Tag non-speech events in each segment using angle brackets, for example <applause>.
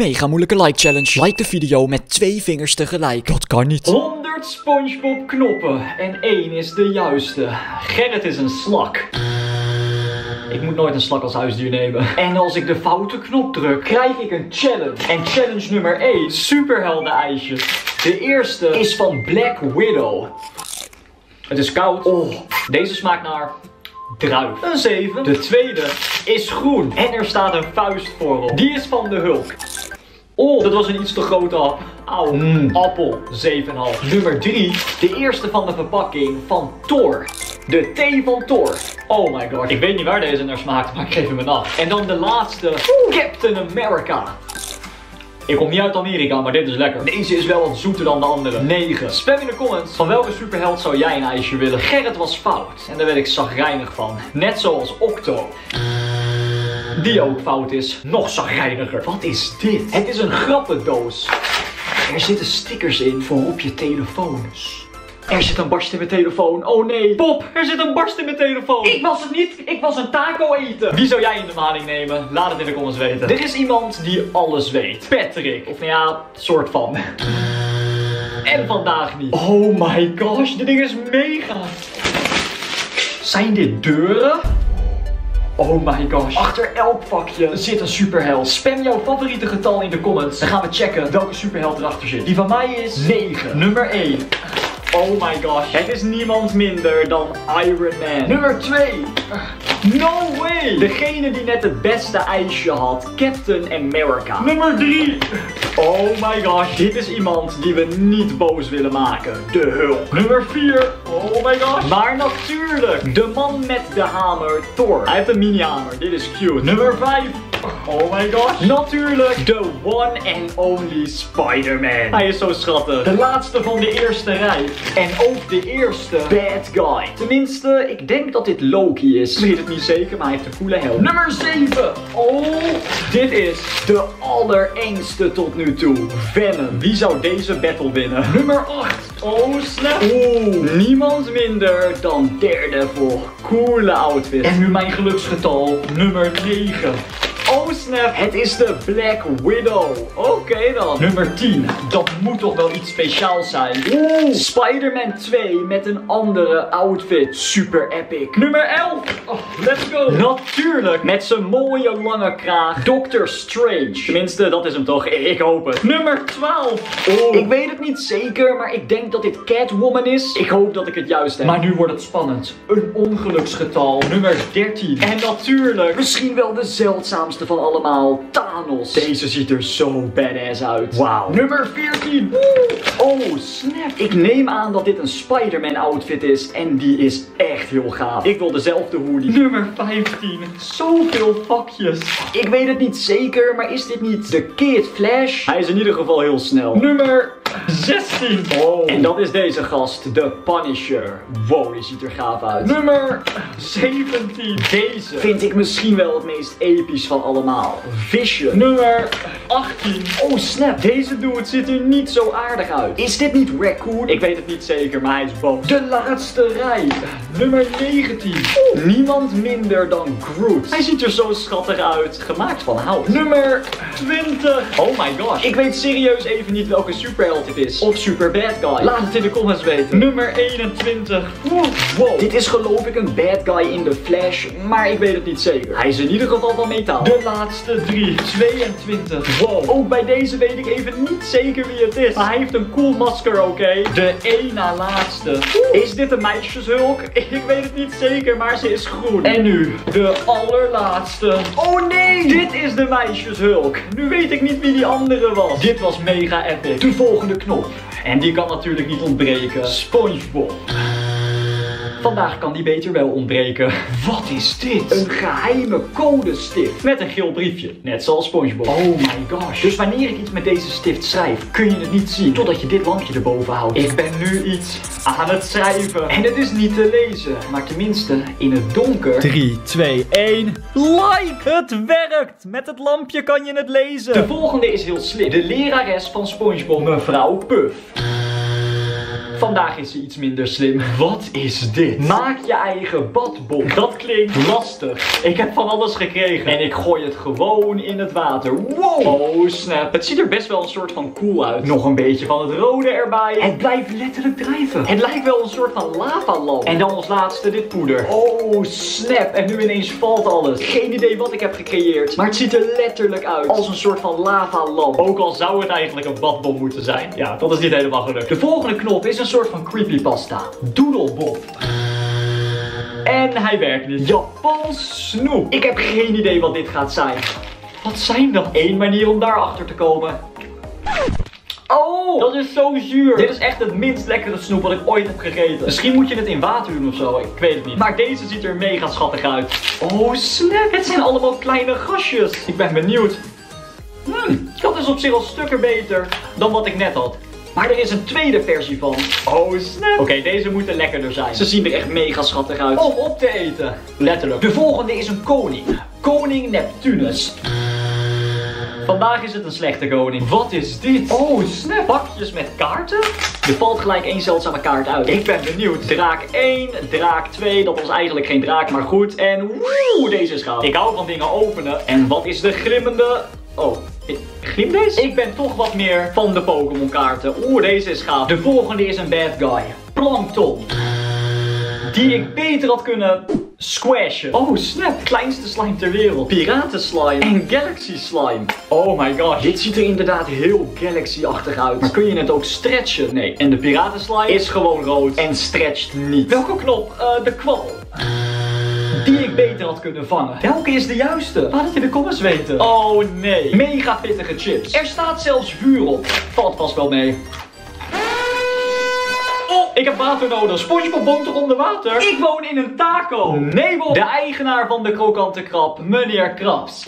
Mega moeilijke like challenge. Like de video met twee vingers tegelijk. Dat kan niet. 100 SpongeBob knoppen en één is de juiste. Gerrit is een slak. Ik moet nooit een slak als huisdier nemen. En als ik de foute knop druk, krijg ik een challenge. En challenge nummer 1, superhelden ijsjes. De eerste is van Black Widow. Het is koud. Oh, deze smaakt naar druif. Een 7. De tweede is groen. En er staat een vuist voorop. Die is van de Hulk. Oh, dat was een iets te grote. Auw. Mm. Appel, 7,5. Nummer 3, de eerste van de verpakking van Thor. De thee van Thor. Oh my god. Ik weet niet waar deze naar smaakt, maar ik geef hem een 8. En dan de laatste, Captain America. Ik kom niet uit Amerika, maar dit is lekker. Deze is wel wat zoeter dan de andere. 9. Spam in de comments van welke superheld zou jij een ijsje willen. Gerrit was fout. En daar werd ik zagrijnig van. Net zoals Octo. Die ook fout is. Nog zagrijniger. Wat is dit? Het is een grappendoos. Er zitten stickers in voor op je telefoon. Er zit een barst in mijn telefoon. Oh nee. Pop, er zit een barst in mijn telefoon. Ik was het niet. Ik was een taco eten. Wie zou jij in de maling nemen? Laat het in de comments weten. Er is iemand die alles weet. Patrick. Of nou ja, soort van. En vandaag niet. Oh my gosh, dit ding is mega. Zijn dit deuren? Oh my gosh. Achter elk vakje zit een superheld. Spam jouw favoriete getal in de comments. Dan gaan we checken welke superheld erachter zit. Die van mij is 9. Nummer 1. Oh my gosh. Het is niemand minder dan Iron Man. Nummer 2. No way. Degene die net het beste ijsje had. Captain America. Nummer 3. Oh my gosh. Dit is iemand die we niet boos willen maken. De Hulk. Nummer 4. Oh my gosh. Maar natuurlijk. De man met de hamer. Thor. Hij heeft een mini hamer. Dit is cute. Nummer 5. Oh my gosh. Natuurlijk. De one and only Spider-Man. Hij is zo schattig. De laatste van de eerste rij. En ook de eerste bad guy. Tenminste, ik denk dat dit Loki is. Ik weet het niet zeker, maar hij heeft een coole helm. Nummer 7. Oh, dit is de allerengste tot nu toe. Venom. Wie zou deze battle winnen? Nummer 8. Oh, snap. Oeh, niemand minder dan Daredevil. Coole outfit. En nu mijn geluksgetal. Nummer 9. Oh snap, het is de Black Widow. Oké dan. Nummer 10. Dat moet toch wel iets speciaals zijn. Spider-Man 2 met een andere outfit. Super epic. Nummer 11. Oh, let's go. Natuurlijk. Met zijn mooie lange kraag. Doctor Strange. Tenminste, dat is hem toch. Ik hoop het. Nummer 12. Oh. Ik weet het niet zeker, maar ik denk dat dit Catwoman is. Ik hoop dat ik het juist heb. Maar nu wordt het spannend. Een ongeluksgetal. Nummer 13. En natuurlijk, misschien wel de zeldzaamste van allemaal. Thanos. Deze ziet er zo badass uit. Wauw. Nummer 14. Oh, snap. Ik neem aan dat dit een Spider-Man outfit is. En die is echt heel gaaf. Ik wil dezelfde hoodie. Nummer 15. Zoveel vakjes. Ik weet het niet zeker, maar is dit niet de Kid Flash? Hij is in ieder geval heel snel. Nummer 16. Oh. En dat is deze gast, de Punisher. Wow, die ziet er gaaf uit. Nummer 17. Deze vind ik misschien wel het meest episch van allemaal. Vision. Nummer 18. Oh snap, deze dude ziet er niet zo aardig uit. Is dit niet Raccoon? Ik weet het niet zeker, maar hij is boos. De laatste rij. Nummer 19. Oeh, niemand minder dan Groot. Hij ziet er zo schattig uit. Gemaakt van hout. Nummer 20. Oh my god. Ik weet serieus even niet welke superheld dit is. Of super bad guy. Laat het in de comments weten. Nummer 21. Oeh, Wow. Dit is geloof ik een bad guy in de Flash. Maar ik weet het niet zeker. Hij is in ieder geval van metaal. De laatste drie. 22. Wow. Ook bij deze weet ik even niet zeker wie het is. Maar hij heeft een cool masker, oké? De één na laatste. Is dit een meisjeshulk? <laughs> Ik weet het niet zeker, maar ze is groen. En nu, de allerlaatste. Oh nee! Dit is de meisjeshulk. Nu weet ik niet wie die andere was. Dit was mega epic. De volgende knop. En die kan natuurlijk niet ontbreken. SpongeBob. Vandaag kan die beter wel ontbreken. Wat is dit? Een geheime codestift. Met een geel briefje. Net zoals SpongeBob. Oh my gosh. Dus wanneer ik iets met deze stift schrijf, kun je het niet zien. Totdat je dit lampje erboven houdt. Ik ben nu iets aan het schrijven. En het is niet te lezen. Maar tenminste, in het donker. 3, 2, 1. Like! Het werkt! Met het lampje kan je het lezen. De volgende is heel slim. De lerares van SpongeBob, mevrouw Puff. Vandaag is ze iets minder slim. Wat is dit? Maak je eigen badbom. Dat klinkt lastig. Ik heb van alles gekregen. En ik gooi het gewoon in het water. Wow. Oh snap. Het ziet er best wel een soort van cool uit. Nog een beetje van het rode erbij. Het blijft letterlijk drijven. Het lijkt wel een soort van lavalamp. En dan als laatste dit poeder. Oh snap. En nu ineens valt alles. Geen idee wat ik heb gecreëerd. Maar het ziet er letterlijk uit als een soort van lavalamp. Ook al zou het eigenlijk een badbom moeten zijn. Ja, dat is niet helemaal gelukt. De volgende knop is een soort van creepypasta. Doodlebob. En hij werkt niet. Japans snoep. Ik heb geen idee wat dit gaat zijn. Wat zijn dat? Eén manier om daarachter te komen. Oh, dat is zo zuur. Dit is echt het minst lekkere snoep wat ik ooit heb gegeten. Misschien moet je het in water doen of zo, ik weet het niet. Maar deze ziet er mega schattig uit. Oh snap, het zijn allemaal kleine gastjes. Ik ben benieuwd. Hmm, dat is op zich al stukken beter dan wat ik net had. Maar er is een tweede versie van. Oh snap. Oké, deze moeten lekkerder zijn. Ze zien er echt mega schattig uit. Om op te eten. Letterlijk. De volgende is een koning. Koning Neptunus. Vandaag is het een slechte koning. Wat is dit? Oh, snap. Bakjes met kaarten? Er valt gelijk één zeldzame kaart uit. Ik ben benieuwd. Draak 1, draak 2. Dat was eigenlijk geen draak, maar goed. En woe, deze is gaaf. Ik hou van dingen openen. En wat is de glimmende... Oh, Glim deze? Ik ben toch wat meer van de Pokémon kaarten. Oeh, deze is gaaf. De volgende is een bad guy. Plankton. Die ik beter had kunnen squashen. Oh snap, kleinste slime ter wereld. Piraten slime en galaxy slime. Oh my gosh, dit ziet er inderdaad heel galaxy-achtig uit. Maar kun je het ook stretchen? Nee. En de piraten slime is gewoon rood en stretcht niet. Welke knop? Uh, de kwal beter had kunnen vangen. Welke is de juiste? Laat het in de comments weten. Oh nee. Mega pittige chips. Er staat zelfs vuur op. Valt vast wel mee. Oh, ik heb water nodig. SpongeBob woont toch onder water? Ik woon in een taco. Nee, Bob. De eigenaar van de krokante krab, meneer Krabs.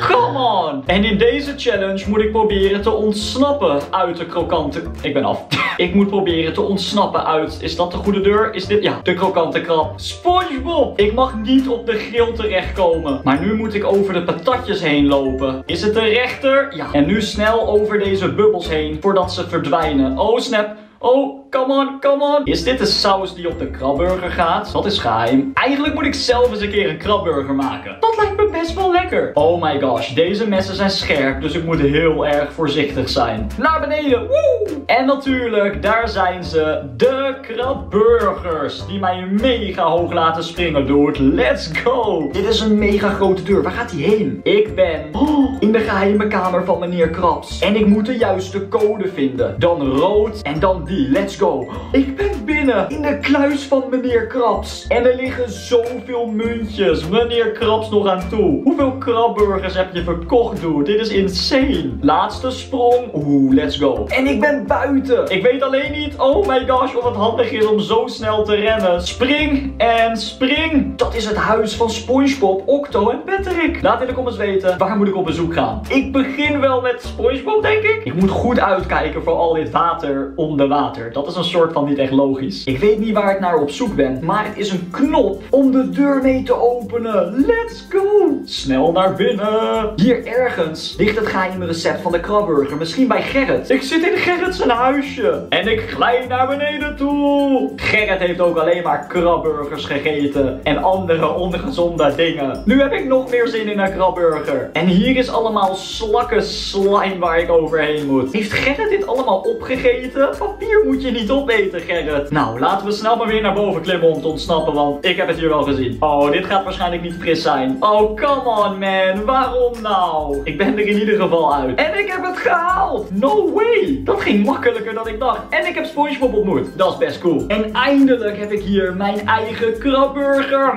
Come on! En in deze challenge moet ik proberen te ontsnappen uit de krokante... Ik ben af. <laughs> ik moet proberen te ontsnappen uit... Is dat de goede deur? Is dit... Ja, de krokante krab. Spongebob! Ik mag niet op de grill terechtkomen. Maar nu moet ik over de patatjes heen lopen. Is het de rechter? Ja. En nu snel over deze bubbels heen voordat ze verdwijnen. Oh snap. Oh, come on, come on. Is dit de saus die op de krabburger gaat? Dat is geheim. Eigenlijk moet ik zelf eens een keer een krabburger maken. Dat lijkt me best wel lekker. Oh my gosh, deze messen zijn scherp, dus ik moet heel erg voorzichtig zijn. Naar beneden, woe! En natuurlijk, daar zijn ze. De krabburgers, die mij mega hoog laten springen, dude. Let's go. Dit is een mega grote deur. Waar gaat die heen? Ik ben <gasps> in de geheime kamer van meneer Krabs. En ik moet de juiste code vinden. Dan rood en dan die. Let's go. Ik ben binnen in de kluis van meneer Krabs. En er liggen zoveel muntjes. Meneer Krabs nog aan toe. Hoeveel krabburgers heb je verkocht, dude? Dit is insane. Laatste sprong. Oeh, let's go. En ik ben buiten. Ik weet alleen niet, oh my gosh, of het handig is om zo snel te rennen. Spring en spring. Dat is het huis van Spongebob, Octo en Patrick. Laat in de comments weten, waar moet ik op bezoek gaan? Ik begin wel met Spongebob, denk ik. Ik moet goed uitkijken voor al dit water onder water. Dat is een soort van niet echt logisch. Ik weet niet waar ik naar op zoek ben, maar het is een knop om de deur mee te openen. Let's go! Snel naar binnen. Hier ergens ligt het geheime recept van de krabburger. Misschien bij Gerrit. Ik zit in Gerrit zijn huisje. En ik glij naar beneden toe. Gerrit heeft ook alleen maar krabburgers gegeten. En andere ongezonde dingen. Nu heb ik nog meer zin in een krabburger. En hier is allemaal slakken slime waar ik overheen moet. Heeft Gerrit dit allemaal opgegeten? Papier moet je niet opeten, Gerrit. Nou, laten we snel maar weer naar boven klimmen om te ontsnappen. Want ik heb het hier wel gezien. Oh, dit gaat waarschijnlijk niet fris zijn. Oh, come on, man. Waarom nou? Ik ben er in ieder geval uit. En ik heb het gehaald. No way. Dat ging makkelijker dan ik dacht. En ik heb Spongebob ontmoet. Dat is best cool. En eindelijk heb ik hier mijn eigen krabburger.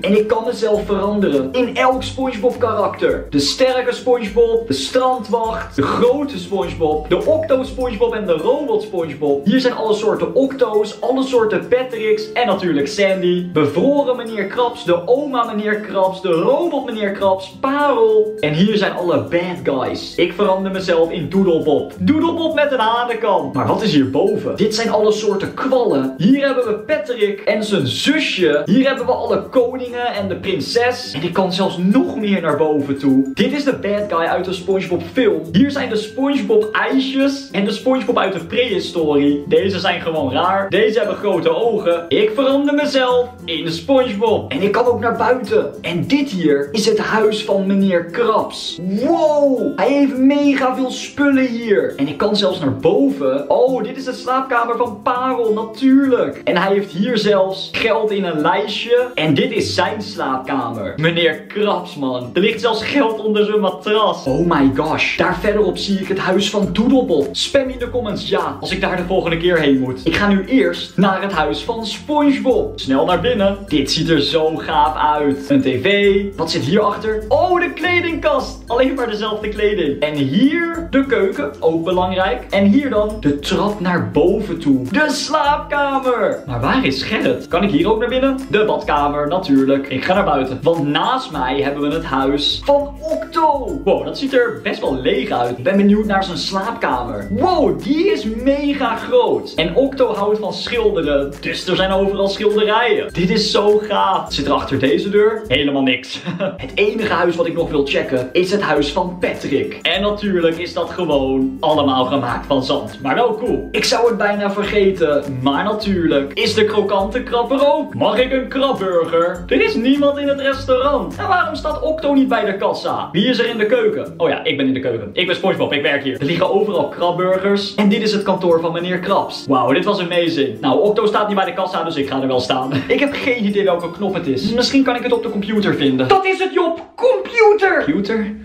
En ik kan mezelf veranderen. In elk Spongebob karakter. De sterke Spongebob. De strandwacht. De grote Spongebob. De octo Spongebob en de robot Spongebob. Hier zijn alle soorten octo's. Alle soorten Patricks. En natuurlijk Sandy. Bevroren meneer Krabs. De oma meneer Krabs. De robot meneer Krabs. Parel. En hier zijn alle bad guys. Ik verander mezelf in Doodlebob. Doodlebob met een hanenkam. Maar wat is hierboven? Dit zijn alle soorten kwallen. Hier hebben we Patrick en zijn zusje. Hier hebben we alle koningen en de prinses. En ik kan zelfs nog meer naar boven toe. Dit is de bad guy uit de Spongebob film. Hier zijn de Spongebob ijsjes en de Spongebob uit de prehistorie. Deze zijn gewoon raar. Deze hebben grote ogen. Ik verander mezelf in Spongebob. En ik kan ook naar buiten. En dit hier is het huis van meneer Krabs. Wow, hij heeft mega veel spullen hier. En ik kan zelfs naar boven. Oh, dit is de slaapkamer van Parel, natuurlijk. En hij heeft hier zelfs geld in een lijstje. En dit is zijn slaapkamer. Meneer Krabs, man. Er ligt zelfs geld onder zijn matras. Oh my gosh. Daar verderop zie ik het huis van Doodlebop. Spam in de comments ja, als ik daar de volgende keer heen moet. Ik ga nu eerst naar het huis van Spongebob. Snel naar binnen. Dit ziet er zo gaaf uit. Een tv. Wat zit hierachter? Oh, de kledingkast. Alleen maar dezelfde kleding. En hier de keuken. Ook belangrijk. En hier dan de trap naar boven toe. De slaapkamer. Maar waar is Gerrit? Kan ik hier ook naar binnen? De badkamer, natuurlijk. Ik ga naar buiten. Want naast mij hebben we het huis van Octo. Wow, dat ziet er best wel leeg uit. Ik ben benieuwd naar zijn slaapkamer. Wow, die is mega groot. En Octo houdt van schilderen. Dus er zijn overal schilderijen. Dit is zo gaaf. Zit er achter deze deur? Helemaal niks. <laughs> het enige huis wat ik nog wil checken is het huis van Patrick. En natuurlijk is dat gewoon allemaal gemaakt van zand. Maar wel cool. Ik zou het bijna vergeten. Maar natuurlijk is de krokante krab er ook. Mag ik een krabburger? Er is niemand in het restaurant. En waarom staat Octo niet bij de kassa? Wie is er in de keuken? Oh ja, ik ben in de keuken. Ik ben Spongebob, ik werk hier. Er liggen overal krabburgers. En dit is het kantoor van meneer Krabs. Wauw, dit was amazing. Nou, Octo staat niet bij de kassa, dus ik ga er wel staan. <laughs> ik heb geen idee welke knop het is. Misschien kan ik het op de computer vinden. Dat is het, Job! Computer! Computer?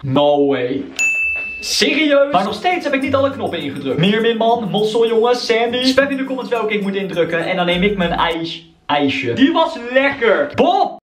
No way. Serieus? Maar nog steeds heb ik niet alle knoppen ingedrukt. Meerminman, Mossel jongens, Sandy. Spam in de comments welke ik moet indrukken. En dan neem ik mijn ijs... ijsje. Die was lekker. Bob!